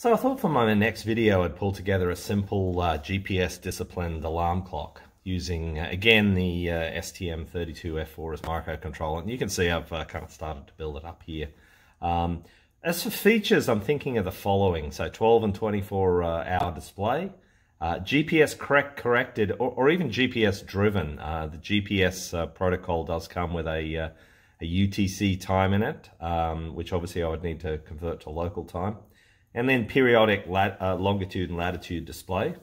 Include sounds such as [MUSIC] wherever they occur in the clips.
So I thought for my next video I'd pull together a simple uh, GPS disciplined alarm clock using uh, again the uh, STM32F4 as microcontroller. And you can see I've uh, kind of started to build it up here. Um, as for features I'm thinking of the following. So 12 and 24 uh, hour display uh, GPS correct corrected or, or, even GPS driven. The GPS protocol does come with a a UTC time in it um, which obviously I would need to convert to local time and then periodic lat uh, longitude and latitude display.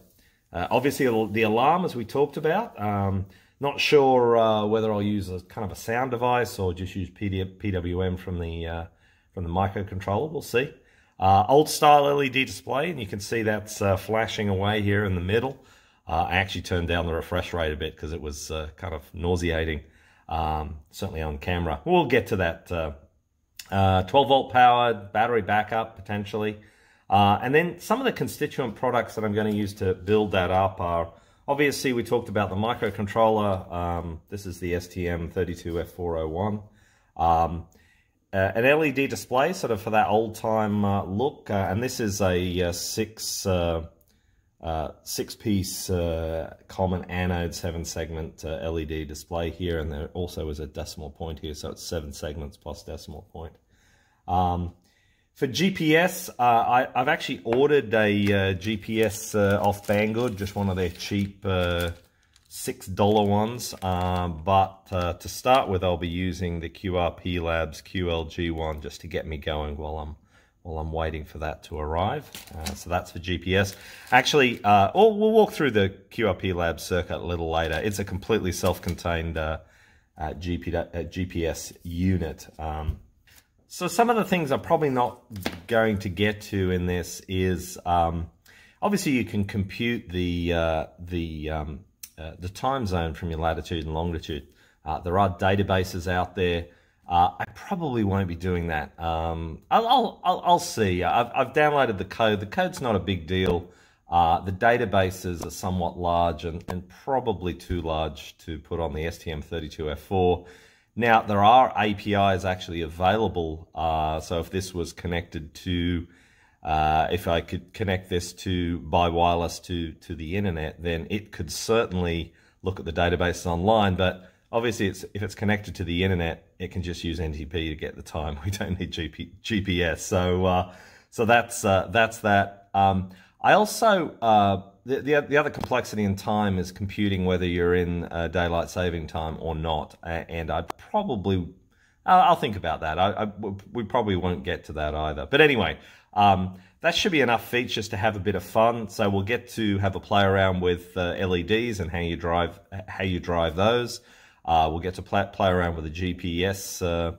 Uh, obviously, the alarm, as we talked about, um, not sure uh, whether I'll use a kind of a sound device or just use PD PWM from the uh, from the microcontroller. We'll see. Uh, old style LED display, and you can see that's uh, flashing away here in the middle. I actually turned down the refresh rate a bit because it was kind of nauseating, um, certainly on camera. We'll get to that. 12 volt powered, battery backup potentially. Uh, and then some of the constituent products that I'm going to use to build that up are, obviously we talked about the microcontroller. Um, this is the STM32F401. Um, uh, an LED display, sort of for that old-time uh, look. Uh, and this is a uh, six, uh, six-piece common anode seven-segment LED display here. And there also is a decimal point here, so it's seven segments plus decimal point. Um, for GPS, uh, I, have actually ordered a uh, GPS uh, off Banggood, just one of their cheap uh, $6 ones. Um, but to start with, I'll be using the QRP Labs QLG one just to get me going while I'm while I'm waiting for that to arrive. Uh, so that's for GPS. Actually, uh, we'll, we'll walk through the QRP Labs circuit a little later. It's a completely self-contained uh, GP, GPS unit. Um, so some of the things I'm probably not going to get to in this is um, obviously you can compute the uh, the um, uh, the time zone from your latitude and longitude. Uh, there are databases out there. Uh, I probably won't be doing that. Um, I'll, I'll, I'll, see. I've, I've, downloaded the code. The code's not a big deal. Uh, the databases are somewhat large and, and probably too large to put on the STM32F4. Now, there are APIs actually available. Uh, so if this was connected to, uh, if I could connect this to by wireless to, to the internet, then it could certainly look at the databases online. But obviously, it's, if it's connected to the internet, it can just use NTP to get the time. [LAUGHS] We don't need GP, GPS. So, uh, so that's, uh, that's that. Um, I also, uh, the, the, the, other complexity in time is computing whether you're in uh, daylight saving time or not. And I probably, I'll think about that. I, I, we probably won't get to that either. But anyway, um, that should be enough features to have a bit of fun. So we'll get to have a play around with uh, LEDs and how you drive, how you drive those. Uh, we'll get to play, play around with the GPS uh,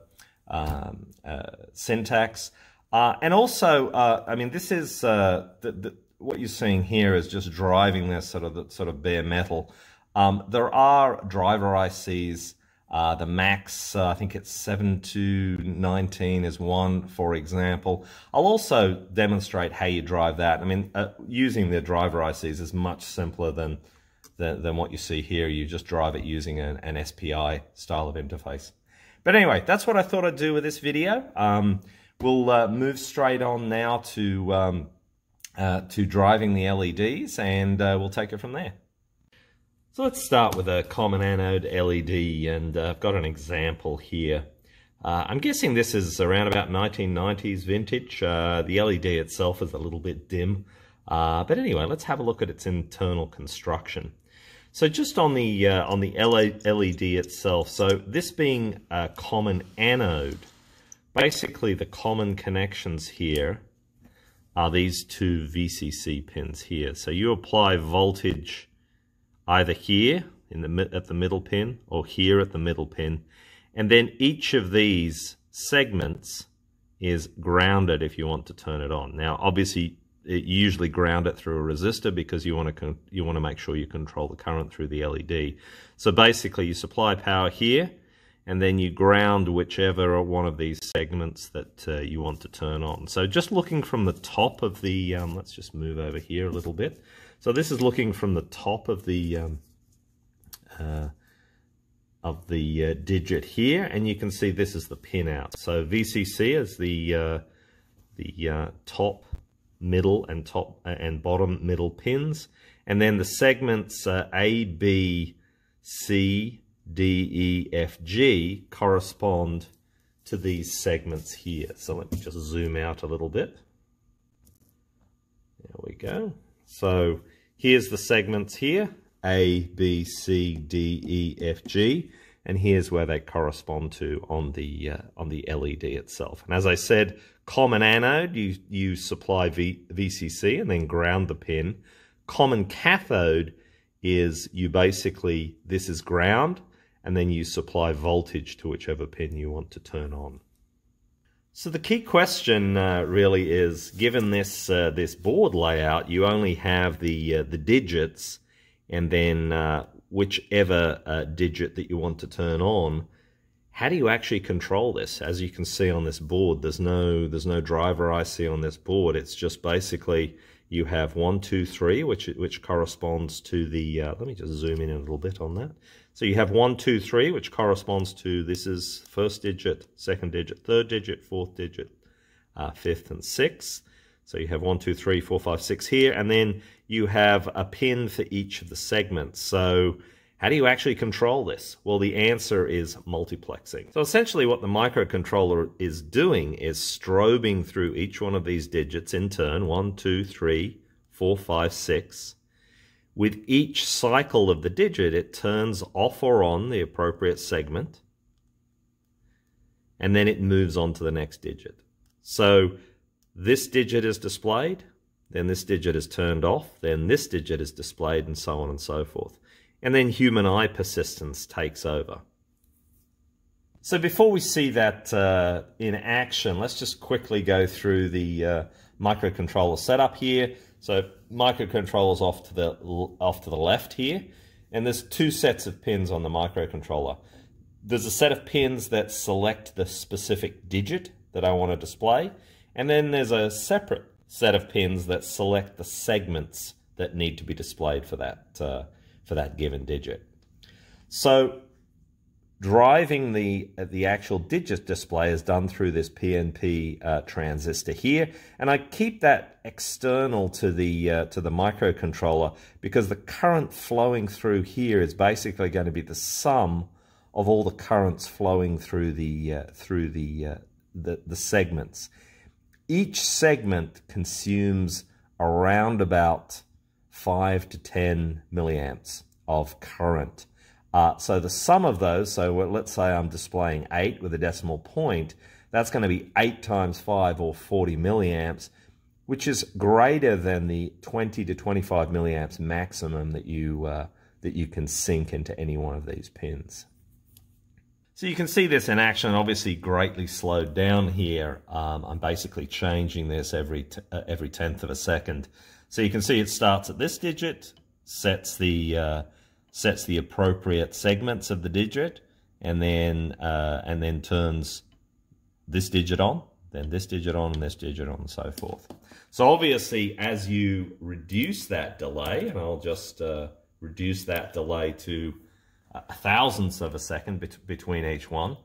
um, uh, syntax. And also, I mean, this is the, the what you're seeing here is just driving this sort of the, sort of bare metal. Um, there are driver ICs. Uh, the max, uh, I think it's 7 to 19 is one, for example. I'll also demonstrate how you drive that. I mean, uh, using the driver ICs is much simpler than, than, than, what you see here. You just drive it using an, an SPI style of interface. But anyway, that's what I thought I'd do with this video. Um, we'll uh, move straight on now to um, uh, to driving the LEDs and uh, we'll take it from there. So let's start with a common anode LED and uh, I've got an example here. Uh, I'm guessing this is around about 1990s vintage. Uh, the LED itself is a little bit dim. but anyway, let's have a look at its internal construction. So just on the on the LED itself, so this being a common anode, basically the common connections here are these two VCC pins here. So you apply voltage either here in the at the middle pin or here at the middle pin. And then each of these segments is grounded if you want to turn it on. Now, obviously, it usually ground it through a resistor because you want to you want to make sure you control the current through the LED. So basically, you supply power here and then you ground whichever one of these segments that uh, you want to turn on. So just looking from the top of the, um, let's just move over here a little bit. So this is looking from the top of the um, uh, of the uh, digit here, and you can see this is the pin out. So VCC is the uh, the uh, top middle and top and bottom middle pins. And then the segments uh, A, B, C, D, E, F, G correspond to these segments here. So let me just zoom out a little bit. There we go. So here's the segments here, A, B, C, D, E, F, G, and here's where they correspond to on the uh, on the LED itself. And as I said, common anode, you, you supply v, VCC and then ground the pin. Common cathode is you basically, this is ground, and then you supply voltage to whichever pin you want to turn on. So the key question uh, really is, given this uh, this board layout, you only have the uh, the digits, and then uh, whichever uh, digit that you want to turn on. How do you actually control this? As you can see on this board, there's no there's no driver IC on this board. It's just basically you have one, two, three, which which corresponds to the. Uh, let me just zoom in a little bit on that. So you have one, two, three, which corresponds to this is first digit, second digit, third digit, fourth digit, uh, fifth and sixth. So you have one, two, three, four, five, six here, and then you have a pin for each of the segments. So how do you actually control this? Well, the answer is multiplexing. So essentially what the microcontroller is doing is strobing through each one of these digits in turn, one, two, three, four, five, six, with each cycle of the digit, it turns off or on the appropriate segment, and then it moves on to the next digit. So this digit is displayed, then this digit is turned off, then this digit is displayed, and so on and so forth. And then human eye persistence takes over. So before we see that uh, in action, let's just quickly go through the uh, microcontroller setup here. So microcontroller's off to the off to the left here, and there's two sets of pins on the microcontroller. There's a set of pins that select the specific digit that I want to display, and then there's a separate set of pins that select the segments that need to be displayed for that uh, for that given digit. So driving the the actual digit display is done through this PNP uh, transistor here, and I keep that external to the uh, to the microcontroller because the current flowing through here is basically going to be the sum of all the currents flowing through the uh, through the, uh, the the segments. Each segment consumes around about five to ten milliamps of current. Uh, so the sum of those, so let's say I'm displaying 8 with a decimal point, that's going to be 8 times 5 or 40 milliamps, which is greater than the 20 to 25 milliamps maximum that you, uh, that you can sink into any one of these pins. So you can see this in action, obviously greatly slowed down here. Um, I'm basically changing this every, uh, every tenth of a second. So you can see it starts at this digit, sets the uh, sets the appropriate segments of the digit and then uh, and then turns this digit on, then this digit on, and this digit on, and so forth. So obviously, as you reduce that delay, and I'll just uh, reduce that delay to a thousandth of a second bet between each one,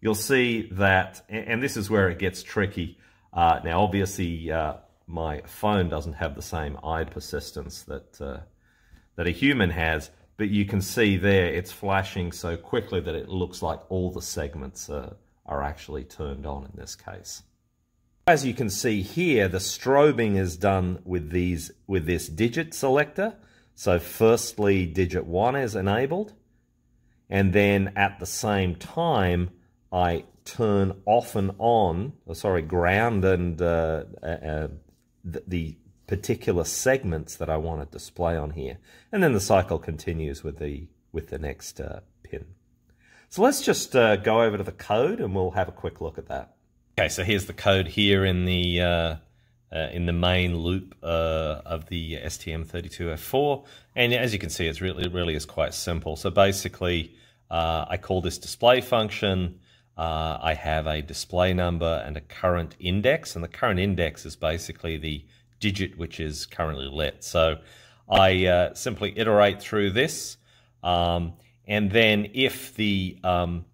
you'll see that, and this is where it gets tricky. Uh, now, obviously, uh, my phone doesn't have the same eye persistence that uh, that a human has, but you can see there it's flashing so quickly that it looks like all the segments are, are actually turned on in this case. As you can see here, the strobing is done with these with this digit selector. So firstly, digit 1 is enabled, and then at the same time, I turn off and on, sorry, ground and uh, uh, uh the, the particular segments that I want to display on here. And then the cycle continues with the, with the next uh, pin. So let's just uh, go over to the code and we'll have a quick look at that. Okay, so here's the code here in the uh, uh, in the main loop uh, of the STM32F4. And as you can see, it's really, it really is quite simple. So basically, uh, I call this display function. Uh, I have a display number and a current index. And the current index is basically the digit which is currently lit. So I uh, simply iterate through this, um, and then if the um,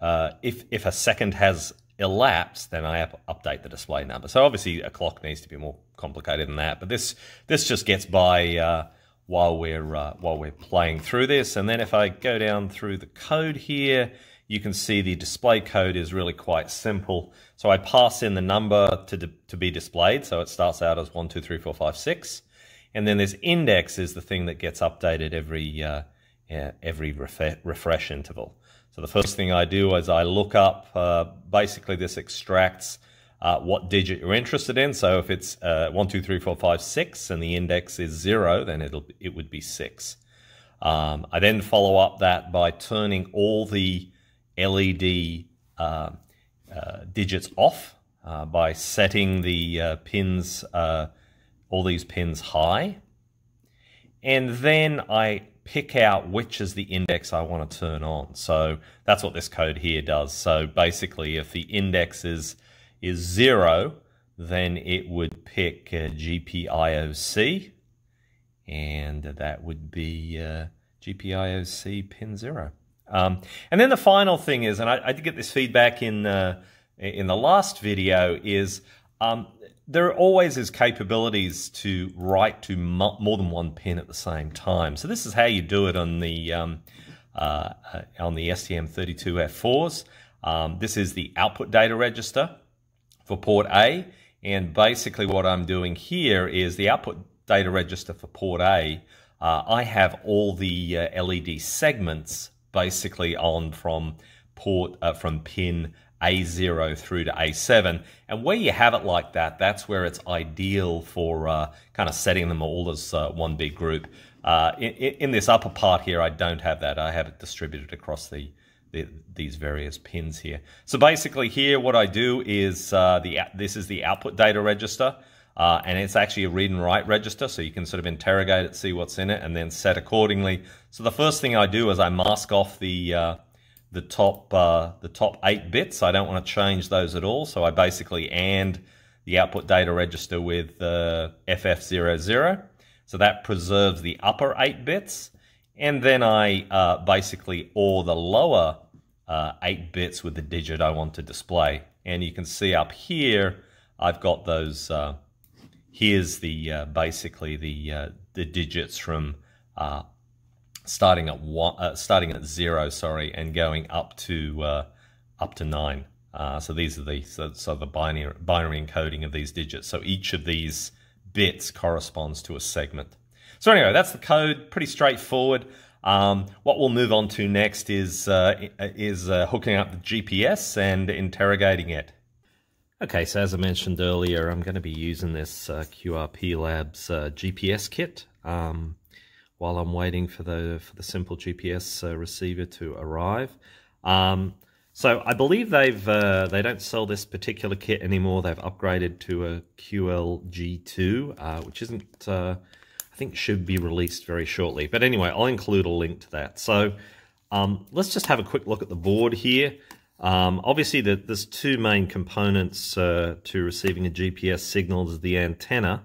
uh, if if a second has elapsed, then I update the display number. So obviously a clock needs to be more complicated than that, but this this just gets by uh, while we're uh, while we're playing through this. And then if I go down through the code here, you can see the display code is really quite simple. So I pass in the number to to be displayed. So it starts out as one, two, three, four, five, six, and then this index is the thing that gets updated every uh, every refresh interval. So the first thing I do is I look up, uh, basically this extracts uh, what digit you're interested in. So if it's uh, 1, 2, 3, 4, 5, 6 and the index is 0, then it'll, it would be 6. Um, I then follow up that by turning all the LED uh, uh, digits off uh, by setting the pins, all these pins high. And then I pick out which is the index I want to turn on. So that's what this code here does. So basically, if the index is, is zero, then it would pick uh, GPIOC, and that would be uh, GPIOC pin zero. Um, and then the final thing is, and I, I did get this feedback in uh, in the last video, is um, there always is capabilities to write to more than one pin at the same time. So this is how you do it on the um, uh, uh on the STM32F4s. Um, this is the output data register for port A, and basically what I'm doing here is the output data register for port A. Uh, I have all the uh, LED segments basically on from port uh, from pin a0 through to A7. And where you have it like that, that's where it's ideal for uh, kind of setting them all as uh, one big group. Uh, in, in, this upper part here, I don't have that. I have it distributed across the, the these various pins here. So basically here, what I do is uh, the this is the output data register. Uh, and it's actually a read and write register, so you can sort of interrogate it, see what's in it, and then set accordingly. So the first thing I do is I mask off the uh, the top uh, the top eight bits. I don't want to change those at all. So I basically and the output data register with uh, FF00. So that preserves the upper eight bits. And then I uh, basically OR the lower uh, eight bits with the digit I want to display. And you can see up here, I've got those, here's the uh, basically the, uh, the digits from starting at one, uh, starting at zero, sorry, and going up to uh, up to nine. Uh, so these are the so, so, the binary binary encoding of these digits. So each of these bits corresponds to a segment. So anyway, that's the code. Pretty straightforward. Um, what we'll move on to next is uh, is uh, hooking up the GPS and interrogating it. Okay, so as I mentioned earlier, I'm going to be using this uh, QRP Labs GPS kit. Um, while I'm waiting for the for the simple GPS uh, receiver to arrive. Um, so I believe they've uh, they don't sell this particular kit anymore. They've upgraded to a QLG2, uh, which isn't uh, I think should be released very shortly. But anyway, I'll include a link to that. So um, let's just have a quick look at the board here. Um, obviously, the, there's two main components uh, to receiving a GPS signal. There's the antenna,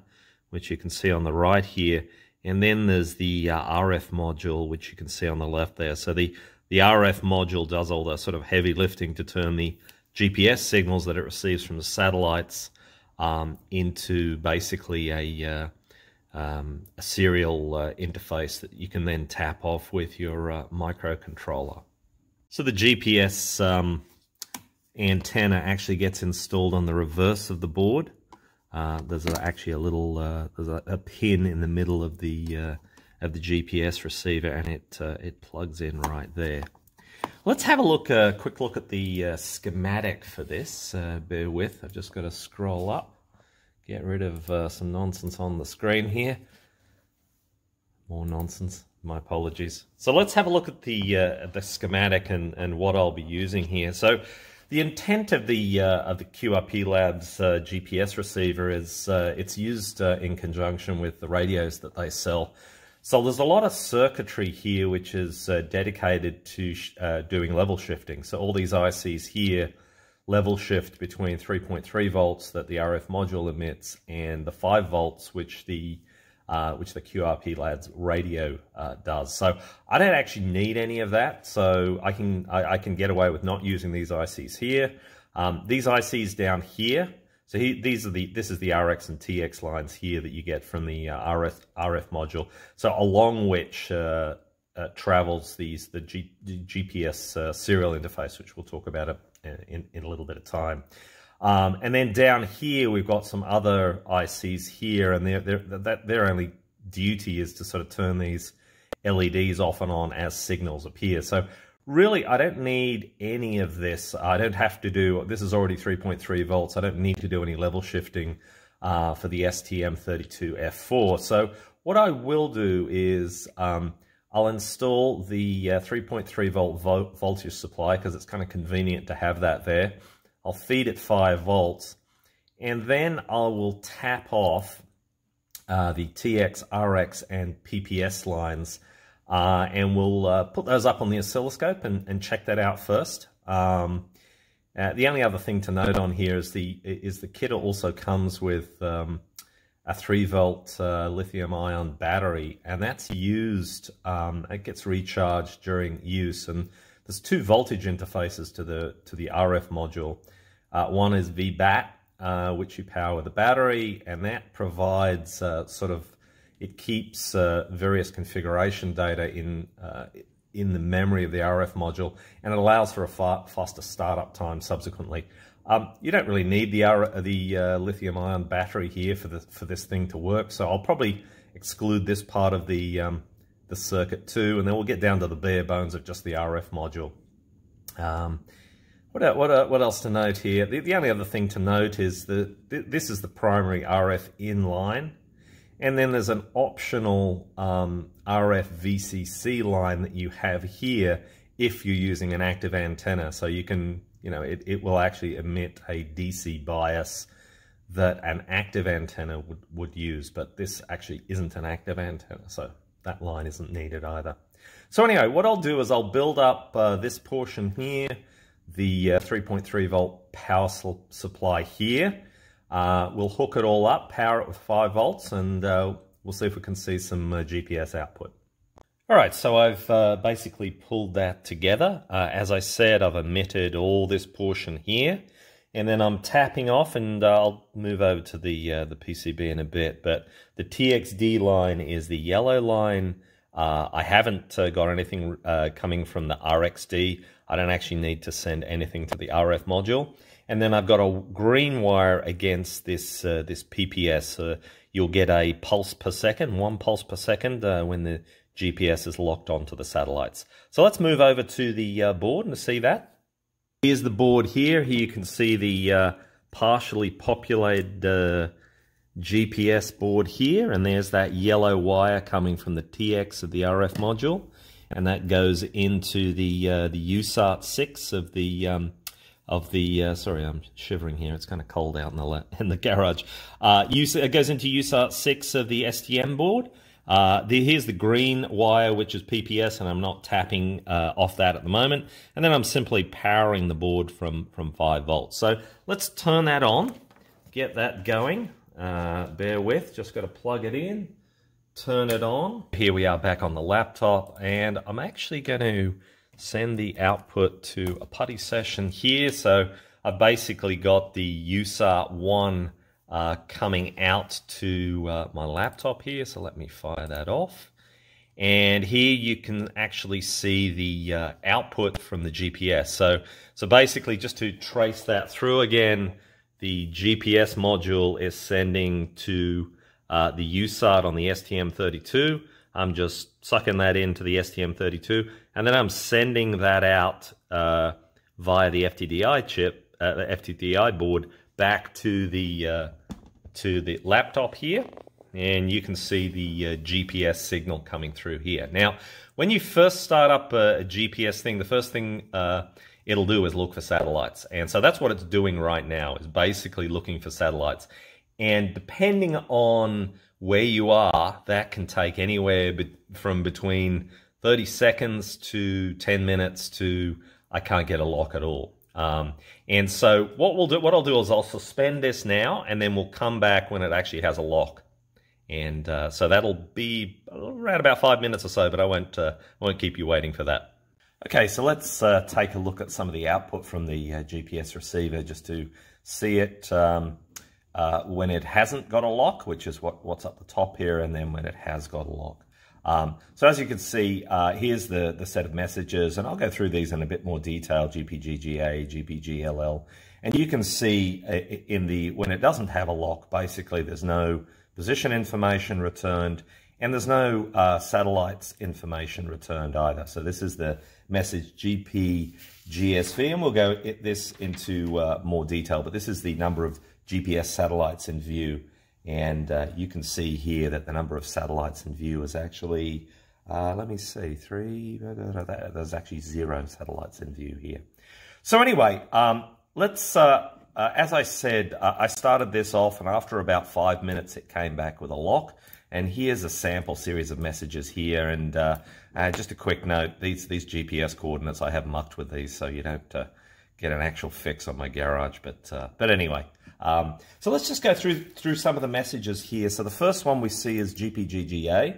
which you can see on the right here, and then there's the uh, RF module, which you can see on the left there. So the, the RF module does all the sort of heavy lifting to turn the GPS signals that it receives from the satellites um, into basically a, uh, um, a serial uh, interface that you can then tap off with your uh, microcontroller. So the GPS um, antenna actually gets installed on the reverse of the board. Uh, there's actually a little uh, there's a, a, pin in the middle of the uh, of the GPS receiver, and it uh, it plugs in right there. Let's have a look, a uh, quick look at the uh, schematic for this. bear with, I've just got to scroll up, get rid of some nonsense on the screen here. More nonsense. My apologies. So let's have a look at the the schematic and and what I'll be using here. So the intent of the uh, of the QRP Labs uh, GPS receiver is uh, it's used uh, in conjunction with the radios that they sell. So there's a lot of circuitry here which is uh, dedicated to uh, doing level shifting. So all these ICs here level shift between 3.3 volts that the RF module emits and the 5 volts which the uh, which the QRP Labs radio uh, does. So I don't actually need any of that, so I can I, I, can get away with not using these ICs here. Um, these ICs down here, so he, these are the this is the RX and TX lines here that you get from the uh, RF RF module. So along which uh, uh, travels these the, G, GPS uh, serial interface, which we'll talk about in, in a little bit of time. Um, and then down here, we've got some other ICs here, and they're, they're, that, their only duty is to sort of turn these LEDs off and on as signals appear. So really, I don't need any of this. I don't have to do, this is already 3.3 volts. I don't need to do any level shifting uh, for the STM32F4. So what I will do is um, I'll install the uh, 3.3 volt voltage supply because it's kind of convenient to have that there. I'll feed it 5 volts, and then I will tap off uh, the TX, RX, and PPS lines, uh, and we'll uh, put those up on the oscilloscope and, and check that out first. Um, uh, the only other thing to note on here is the is the kit also comes with um, a 3 volt uh, lithium ion battery, and that's used, um, it gets recharged during use, and there's two voltage interfaces to the to the RF module. Uh, one is VBAT, uh, which you power a battery, and that provides uh, sort of it keeps uh, various configuration data in uh, in the memory of the RF module, and it allows for a faster startup time subsequently. Um, you don't really need the uh, the uh, lithium ion battery here for the for this thing to work, so I'll probably exclude this part of the um, the circuit too, and then we'll get down to the bare bones of just the RF module. Um, what, what, what else to note here? The, the, only other thing to note is that th this is the primary RF inline, and then there's an optional um, RF VCC line that you have here if you're using an active antenna. So you can, you know, it, it will actually emit a DC bias that an active antenna would, would use, but this actually isn't an active antenna, so that line isn't needed either. So anyway, what I'll do is I'll build up uh, this portion here, the uh, 3.3 volt power supply here. Uh, we'll hook it all up, power it with 5 volts, and uh, we'll see if we can see some uh, GPS output. All right, so I've uh, basically pulled that together. Uh, as I said, I've omitted all this portion here, and then I'm tapping off, and I'll move over to the uh, the PCB in a bit. But the TXD line is the yellow line. Uh, I haven't uh, got anything uh, coming from the RXD. I don't actually need to send anything to the RF module. And then I've got a green wire against this this PPS. you'll get a pulse per second, one pulse per second when the GPS is locked onto the satellites. So let's move over to the uh, board and see that. Here's the board here. Here you can see the uh, partially populated uh, GPS board here, and there's that yellow wire coming from the TX of the RF module, and that goes into the uh, the USART 6 of the um, of the uh, sorry I'm shivering here it's kind of cold out in the [LAUGHS] in the garage uh, it goes into USART 6 of the STM board uh, the, here's the green wire, which is PPS, and I'm not tapping uh, off that at the moment. And then I'm simply powering the board from, from 5 volts. So let's turn that on, get that going. Uh, bear with, just got to plug it in, turn it on. Here we are back on the laptop, and I'm actually going to send the output to a PuTTY session here. So I've basically got the USART 1 uh, coming out to uh, my laptop here. So let me fire that off. And here you can actually see the uh, output from the GPS. So, so basically just to trace that through again, the GPS module is sending to uh, the USART on the STM32. I'm just sucking that into the STM32, and then I'm sending that out uh, via the FTDI chip, uh, the FTDI board, back to the uh, to the laptop here and you can see the uh, GPS signal coming through here. Now, when you first start up a, a GPS thing, the first thing uh, it'll do is look for satellites. And so that's what it's doing right now, is basically looking for satellites. And depending on where you are, that can take anywhere be from between 30 seconds to 10 minutes to I can't get a lock at all. Um, and so what we'll do, what I'll do is I'll suspend this now, and then we'll come back when it actually has a lock. And uh, so that'll be around about five minutes or so, but I won't, uh, won't keep you waiting for that. Okay, so let's uh, take a look at some of the output from the uh, GPS receiver just to see it um, uh, when it hasn't got a lock, which is what, what's up the top here, and then when it has got a lock. Um, so as you can see, uh, here's the, the set of messages, and I'll go through these in a bit more detail, GPGGA, GPGLL, and you can see uh, in the when it doesn't have a lock, basically there's no position information returned, and there's no uh, satellites information returned either. So this is the message GP GSV, and we'll go this into uh, more detail, but this is the number of GPS satellites in view. And uh, you can see here that the number of satellites in view is actually, uh, let me see, three, there's actually zero satellites in view here. So anyway, um, let's, uh, uh, as I said, uh, I started this off and after about five minutes it came back with a lock. And here's a sample series of messages here. And uh, just a quick note, these, these GPS coordinates, I have mucked with these so you don't get an actual fix on my garage. But, but anyway, um, so let's just go through, through some of the messages here. So the first one we see is GPGGA.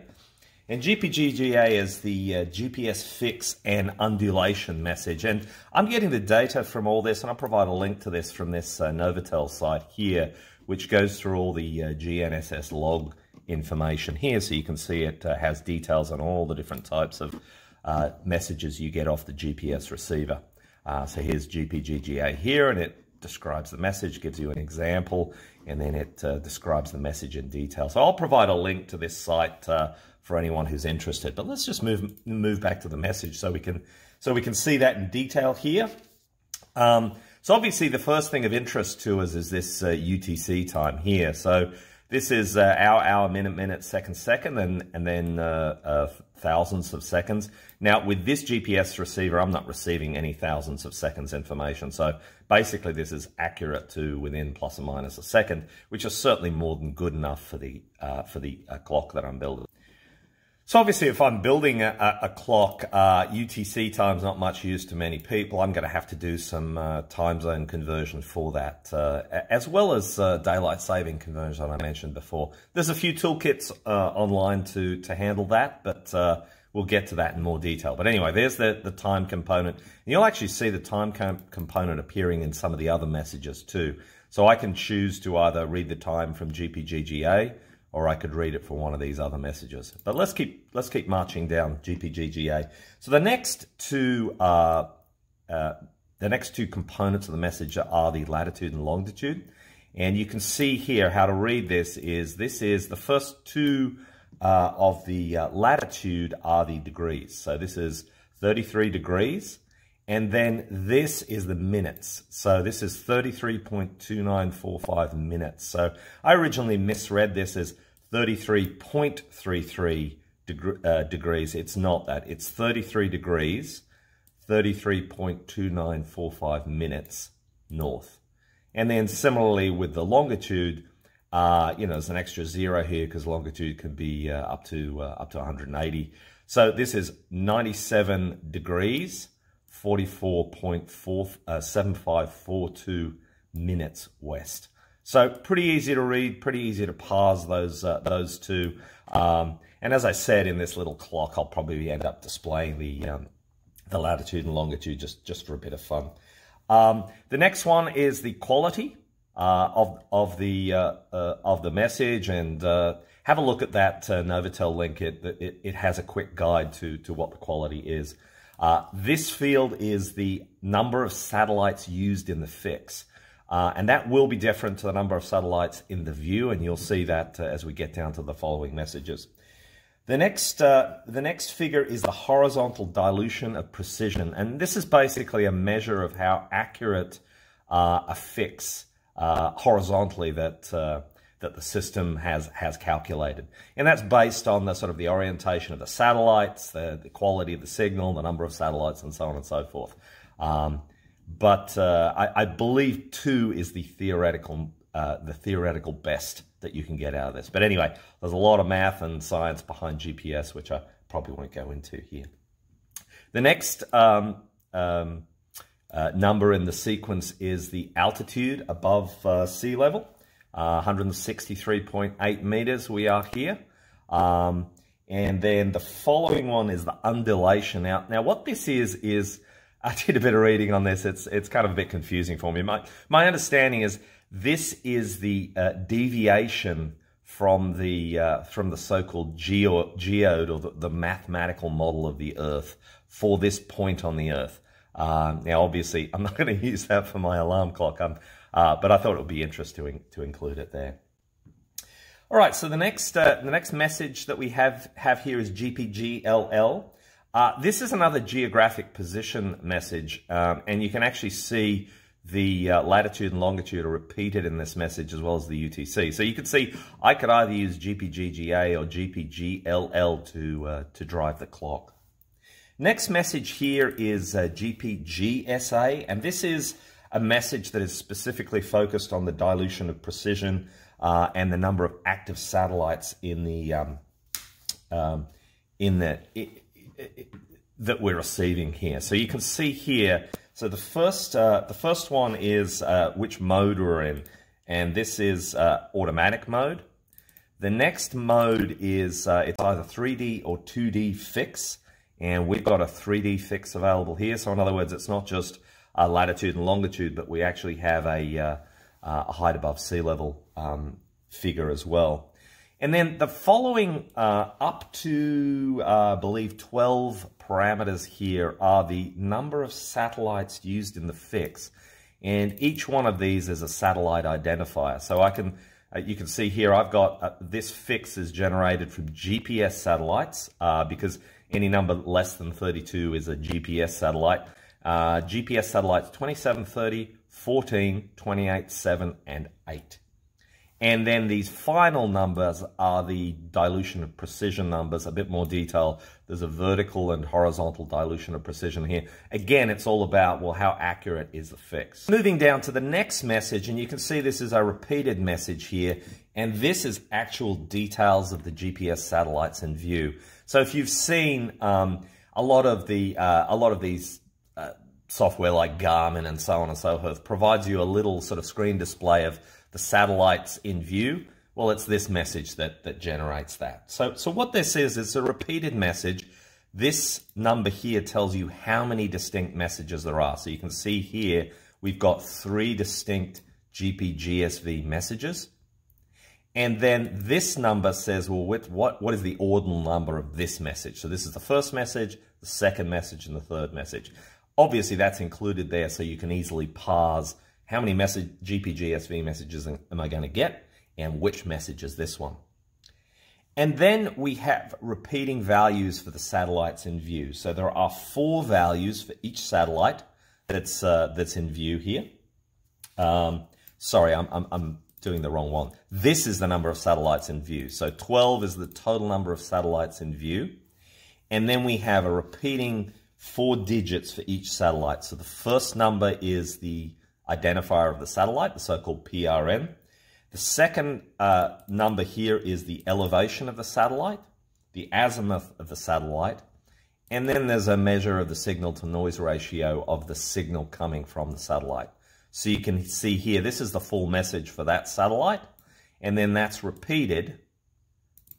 And GPGGA is the uh, GPS fix and undulation message. And I'm getting the data from all this, and I'll provide a link to this from this uh, Novatel site here, which goes through all the uh, GNSS log information here. So you can see it uh, has details on all the different types of uh, messages you get off the GPS receiver. Uh, so here's GPGGA here, and it describes the message, gives you an example, and then it uh, describes the message in detail. So I'll provide a link to this site uh, for anyone who's interested. But let's just move move back to the message so we can so we can see that in detail here. Um, so obviously the first thing of interest to us is this uh, UTC time here. So this is uh, hour, hour, minute, minute, second, second, and, and then uh, uh, thousands of seconds. Now, with this GPS receiver, I'm not receiving any thousands of seconds information. So basically, this is accurate to within plus or minus a second, which is certainly more than good enough for the, uh, for the uh, clock that I'm building. So obviously, if I'm building a, a clock, uh, UTC time's not much use to many people. I'm going to have to do some uh, time zone conversion for that, uh, as well as uh, daylight saving conversion that I mentioned before. There's a few toolkits uh, online to, to handle that, but uh, we'll get to that in more detail. But anyway, there's the, the time component. And you'll actually see the time component appearing in some of the other messages too. So I can choose to either read the time from GPGGA, or I could read it for one of these other messages. But let's keep let's keep marching down GPGGA. So the next two uh, uh, the next two components of the message are the latitude and longitude. And you can see here how to read this is this is the first two uh, of the uh, latitude are the degrees. So this is 33 degrees. And then this is the minutes. So this is 33.2945 minutes. So I originally misread this as 33.33 deg uh, degrees. It's not that. It's 33 degrees, 33.2945 minutes north. And then similarly with the longitude, uh, you know, there's an extra zero here because longitude can be uh, up to uh, up to 180. So this is 97 degrees, 44.7542 uh, minutes west. So pretty easy to read, pretty easy to parse those uh, those two. Um, and as I said in this little clock, I'll probably end up displaying the um, the latitude and longitude just just for a bit of fun. Um, the next one is the quality uh, of of the uh, uh of the message, and uh, have a look at that uh, Novatel link. It, it, it has a quick guide to to what the quality is. this field is the number of satellites used in the fix. Uh, and that will be different to the number of satellites in the view, and you'll see that uh, as we get down to the following messages. The next, uh, the next figure is the horizontal dilution of precision, and this is basically a measure of how accurate uh, a fix uh, horizontally that uh, that the system has has calculated, and that's based on the sort of the orientation of the satellites, the, the quality of the signal, the number of satellites, and so on and so forth. Um, but uh, I, I, believe two is the theoretical uh, the theoretical best that you can get out of this. But anyway, there's a lot of math and science behind GPS, which I probably won't go into here. The next um, um, uh, number in the sequence is the altitude above uh, sea level, uh, 163.8 meters we are here. Um, And then the following one is the undulation. out. now what this is, is I [LAUGHS] did a bit of reading on this. It's, it's kind of a bit confusing for me. My, my understanding is this is the uh, deviation from the, uh, from the so-called geo, geoid or the, the, mathematical model of the Earth for this point on the Earth. Uh, now, obviously, I'm not [LAUGHS] going to use that for my alarm clock, um, uh, but I thought it would be interesting to, to include it there. All right, so the next uh, the next message that we have have here is GPGLL. Uh, this is another geographic position message, um, and you can actually see the uh, latitude and longitude are repeated in this message as well as the UTC. So you can see I could either use GPGGA or GPGLL to uh, to drive the clock. Next message here is uh, GPGSA, and this is a message that is specifically focused on the dilution of precision uh, and the number of active satellites in the um, um, in the that we're receiving here. So you can see here. So the first uh, the first one is uh, which mode we're in, and this is uh, automatic mode. The next mode is uh, it's either 3D or 2D fix, and we've got a 3D fix available here. So in other words, it's not just latitude and longitude, but we actually have a uh, uh, a height above sea level um, figure as well. And then the following uh, up to, uh, I believe, 12 parameters here are the number of satellites used in the fix. And each one of these is a satellite identifier. So I can, uh, you can see here, I've got uh, this fix is generated from GPS satellites uh, because any number less than 32 is a GPS satellite. Uh, GPS satellites 2730, 14, 28, 7, and 8. And then these final numbers are the dilution of precision numbers, a bit more detail. There's a vertical and horizontal dilution of precision here. Again, it's all about, well, how accurate is the fix? Moving down to the next message, and you can see this is a repeated message here, and this is actual details of the GPS satellites in view. So if you've seen um, a lot of the uh, a lot of these uh, software like Garmin and so on and so forth provides you a little sort of screen display of the satellites in view, well, it's this message that, that generates that. So, so what this is, is a repeated message. This number here tells you how many distinct messages there are. So you can see here, we've got three distinct GPGSV messages. And then this number says, well, what, what is the ordinal number of this message? So this is the first message, the second message, and the third message. Obviously, that's included there so you can easily parse how many message GPGSV messages am I going to get, and which message is this one. And then we have repeating values for the satellites in view. So there are four values for each satellite that's uh, that's in view here. Um, sorry, I'm, I'm, I'm doing the wrong one. This is the number of satellites in view. So 12 is the total number of satellites in view. And then we have a repeating four digits for each satellite. So the first number is the identifier of the satellite, the so-called PRN. The second uh, number here is the elevation of the satellite, the azimuth of the satellite, and then there's a measure of the signal to noise ratio of the signal coming from the satellite. So you can see here, this is the full message for that satellite, and then that's repeated,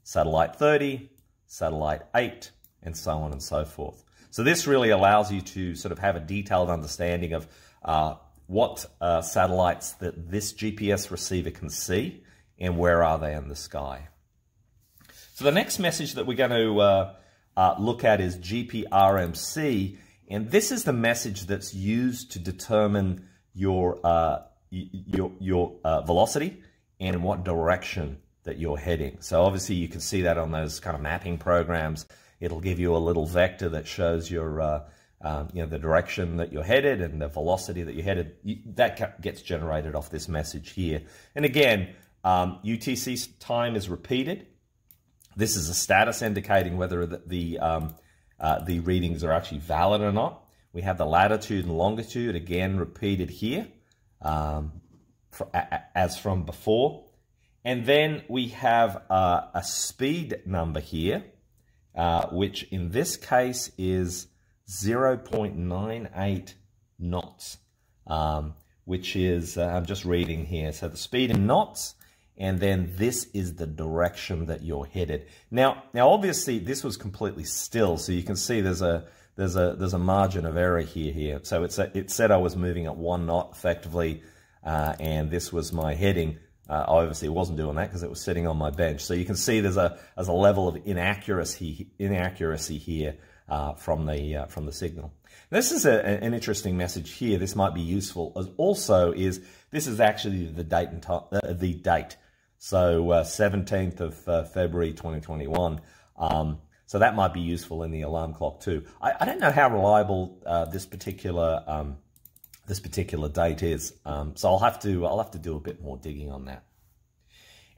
satellite 30, satellite 8, and so on and so forth. So this really allows you to sort of have a detailed understanding of uh, what uh, satellites that this GPS receiver can see and where are they in the sky. So the next message that we're going to uh, uh, look at is GPRMC, and this is the message that's used to determine your uh, your your uh, velocity and what direction that you're heading. So obviously you can see that on those kind of mapping programs. It'll give you a little vector that shows your uh, um, you know, the direction that you're headed and the velocity that you're headed, you, that gets generated off this message here. And again, um, UTC time is repeated. This is a status indicating whether the, the, um, uh, the readings are actually valid or not. We have the latitude and longitude, again, repeated here, um, for, a, as from before. And then we have uh, a speed number here, uh, which in this case is 0.98 knots, um, which is, uh, I'm just reading here. So the speed in knots, and then this is the direction that you're headed. Now, now obviously this was completely still, so you can see there's a there's a there's a margin of error here here. So it's a, it said I was moving at one knot effectively, uh, and this was my heading. Uh, obviously, wasn't doing that because it was sitting on my bench. So you can see there's a there's a level of inaccuracy inaccuracy here uh, from the uh, from the signal. This is a, an interesting message here. This might be useful as also is this is actually the date and time, uh, the date. So uh, 17th of uh, February 2021. Um, so that might be useful in the alarm clock too. I, I don't know how reliable uh, this particular um, this particular date is. Um, so I'll have to I'll have to do a bit more digging on that.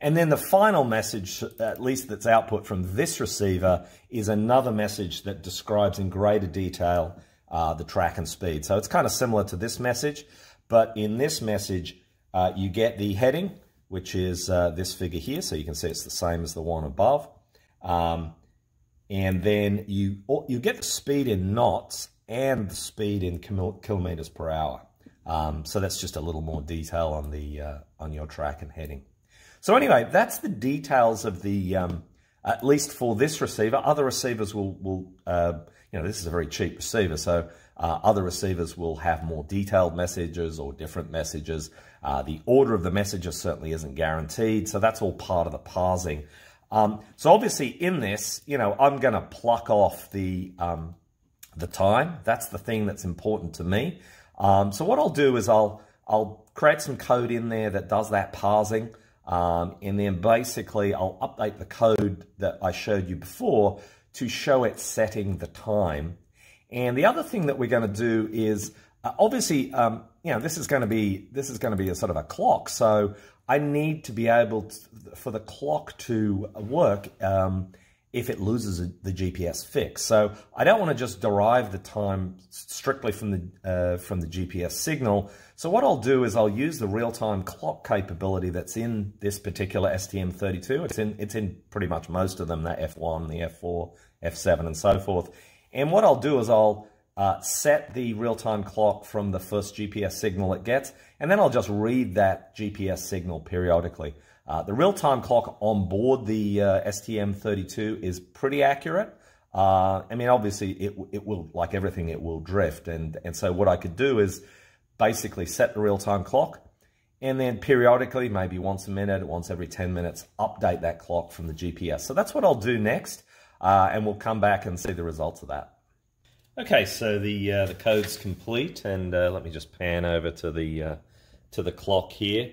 And then the final message, at least that's output from this receiver, is another message that describes in greater detail uh, the track and speed. So it's kind of similar to this message, but in this message, uh, you get the heading, which is uh, this figure here. So you can see it's the same as the one above. Um, and then you, you get the speed in knots and the speed in kilometers per hour. Um, so that's just a little more detail on the uh, on your track and heading. So anyway, that's the details of the, um, at least for this receiver. Other receivers will, will uh, you know, this is a very cheap receiver, so uh, other receivers will have more detailed messages or different messages. Uh, the order of the messages certainly isn't guaranteed, so that's all part of the parsing. Um, so obviously in this, you know, I'm going to pluck off the, um, the time. That's the thing that's important to me. Um, so what I'll do is I'll, I'll create some code in there that does that parsing. Um, and then basically I'll update the code that I showed you before to show it setting the time. And the other thing that we're going to do is uh, obviously, um, you know, this is going to be this is going to be a sort of a clock. So I need to be able to, for the clock to work um, if it loses the GPS fix. So I don't want to just derive the time strictly from the uh, from the GPS signal. So what I'll do is I'll use the real-time clock capability that's in this particular STM32. It's in it's in pretty much most of them, the F1, the F4, F7, and so forth. And what I'll do is I'll uh, set the real-time clock from the first GPS signal it gets, and then I'll just read that GPS signal periodically. Uh, the real-time clock on board the uh, STM32 is pretty accurate. Uh, I mean, obviously, it, it will, like everything, it will drift. And, and so what I could do is basically set the real-time clock, and then periodically, maybe once a minute, once every 10 minutes, update that clock from the GPS. So that's what I'll do next, uh, and we'll come back and see the results of that. Okay, so the uh, the code's complete, and uh, let me just pan over to the to the clock here.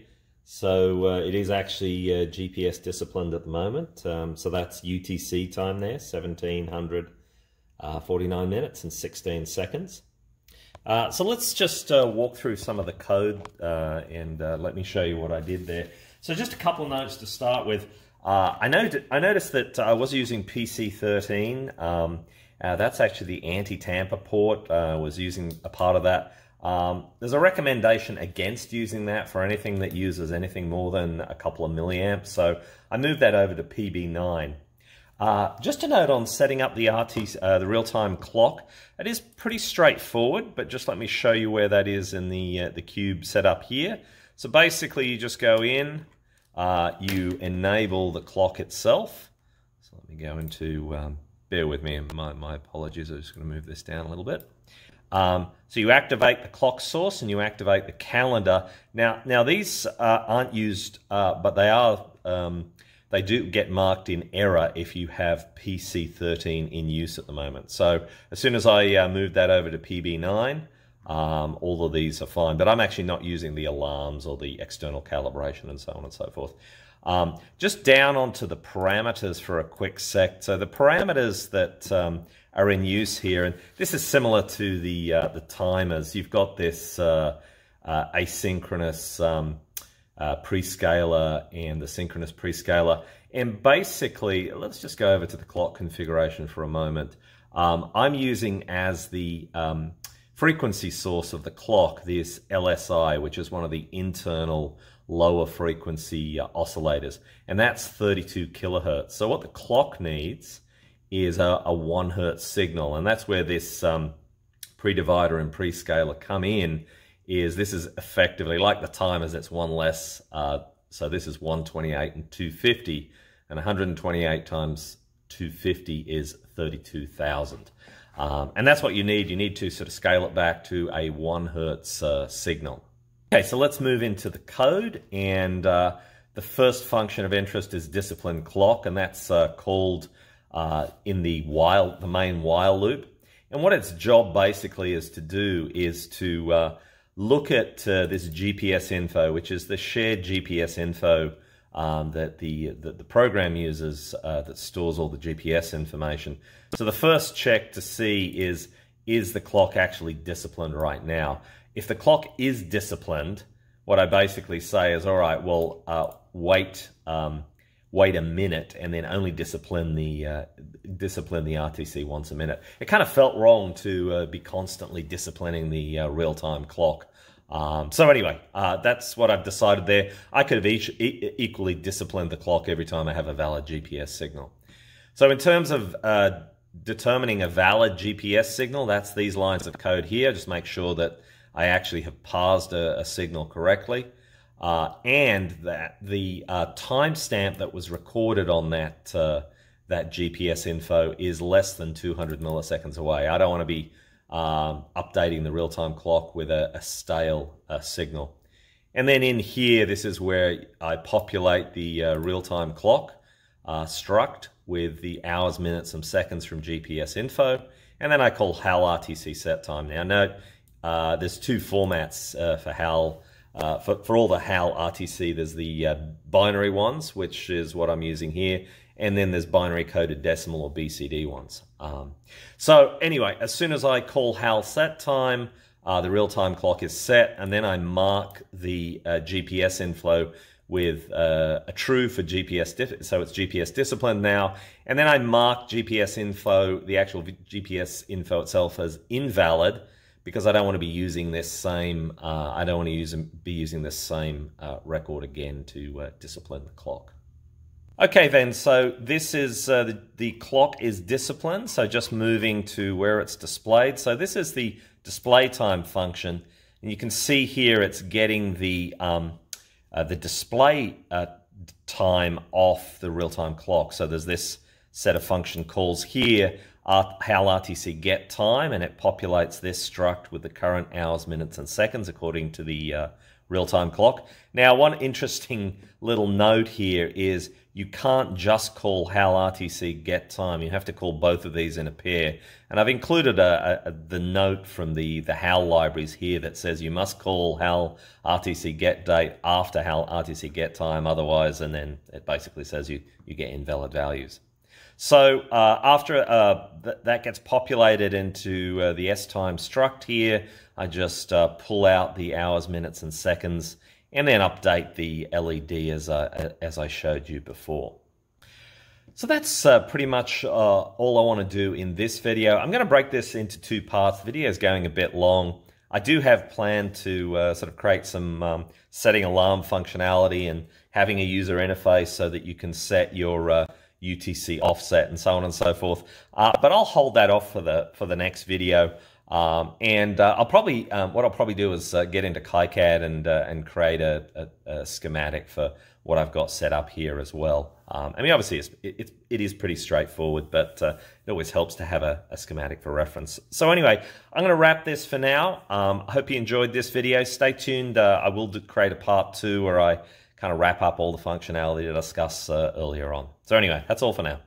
So uh, it is actually uh, GPS disciplined at the moment. Um, so that's UTC time there, 1749 minutes and 16 seconds. so let's just walk through some of the code and let me show you what I did there. So just a couple notes to start with. I, noted, I noticed that I was using PC13. Um, uh, that's actually the anti-tamper port, uh, was using a part of that. Um, there's a recommendation against using that for anything that uses anything more than a couple of milliamps, so I moved that over to PB9. Uh, just a note on setting up the RT, uh, the real-time clock. It is pretty straightforward, but just let me show you where that is in the uh, the cube setup here. So basically, you just go in, uh, you enable the clock itself. So let me go into um, bear with me, my, my apologies, I'm just going to move this down a little bit. Um, so you activate the clock source and you activate the calendar. Now, now these uh, aren't used, uh, but they are. Um, they do get marked in error if you have PC13 in use at the moment. So as soon as I uh, move that over to PB9, um, all of these are fine. But I'm actually not using the alarms or the external calibration and so on and so forth. Um, just down onto the parameters for a quick sec. So the parameters that um, are in use here, and this is similar to the uh, the timers. You've got this uh, uh, asynchronous um, uh, prescaler and the synchronous prescaler. And basically, let's just go over to the clock configuration for a moment. Um, I'm using as the um, frequency source of the clock this LSI, which is one of the internal lower frequency uh, oscillators, and that's 32 kilohertz. So what the clock needs is a, a one hertz signal, and that's where this um, pre-divider and pre-scaler come in. Is this is effectively like the timers? It's one less uh, So this is 128 and 250, and 128 times 250 is 32,000. Um, and that's what you need. You need to sort of scale it back to a one hertz uh, signal. Okay, so let's move into the code. And uh, the first function of interest is discipline clock, and that's uh, called uh, in the while, the main while loop. And what its job basically is to do is to uh, look at uh, this GPS info, which is the shared GPS info um, that the, the, the program uses uh, that stores all the GPS information. So the first check to see is is the clock actually disciplined right now? If the clock is disciplined, what I basically say is, all right, well, uh, wait um, wait a minute and then only discipline the uh, discipline the RTC once a minute. It kind of felt wrong to uh, be constantly disciplining the uh, real time clock. Um, so anyway, uh, that's what I've decided there. I could have each, e equally disciplined the clock every time I have a valid GPS signal. So in terms of uh, determining a valid GPS signal, that's these lines of code here. Just make sure that I actually have parsed a, a signal correctly. Uh, and that the uh, timestamp that was recorded on that uh, that GPS info is less than 200 milliseconds away. I don't want to be um, updating the real-time clock with a, a stale uh, signal. And then in here, this is where I populate the uh, real-time clock uh, struct with the hours, minutes, and seconds from GPS info. And then I call HAL RTC set time. Now note, uh, there's two formats uh, for HAL. Uh, for, for all the HAL RTC, there's the binary ones, which is what I'm using here and then there's binary coded decimal or BCD ones. Um, so anyway, as soon as I call HAL set time, uh, the real-time clock is set, and then I mark the uh, GPS inflow with uh, a true for GPS, so it's GPS discipline now, and then I mark GPS info, the actual GPS info itself as invalid, because I don't want to be using this same, uh, I don't want to use, be using this same uh, record again to uh, discipline the clock. Okay then, so this is, uh, the, the clock is disciplined, so just moving to where it's displayed. So this is the display time function, and you can see here it's getting the, um, uh, the display uh, time off the real-time clock. So there's this set of function calls here, HAL RTC get time, and it populates this struct with the current hours, minutes, and seconds according to the uh, real-time clock. Now, one interesting little note here is you can't just call HAL RTC get time. You have to call both of these in a pair. And I've included a, a, the note from the, the HAL libraries here that says you must call HAL RTC get date after HAL RTC get time, otherwise, and then it basically says you, you get invalid values. So uh, after uh, th that gets populated into uh, the S time struct here, I just uh, pull out the hours, minutes, and seconds and then update the LED as I, as I showed you before. So that's uh, pretty much uh, all I want to do in this video. I'm going to break this into two parts. The video is going a bit long. I do have planned to uh, sort of create some um, setting alarm functionality and having a user interface so that you can set your UTC uh, offset and so on and so forth. Uh, but I'll hold that off for the for the next video. Um, and uh, I'll probably um, what I'll probably do is uh, get into KiCad and uh, and create a, a, a, schematic for what I've got set up here as well. Um, I mean, obviously, it's, it, it is pretty straightforward, but uh, it always helps to have a, a, schematic for reference. So anyway, I'm going to wrap this for now. Um, I hope you enjoyed this video. Stay tuned. Uh, I will create a part two where I kind of wrap up all the functionality to discuss uh, earlier on. So anyway, that's all for now.